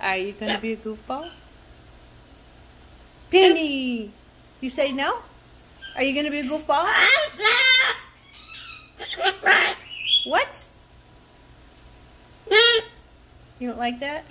Are you going to be a goofball? Penny! You say no? Are you going to be a goofball? What? You don't like that?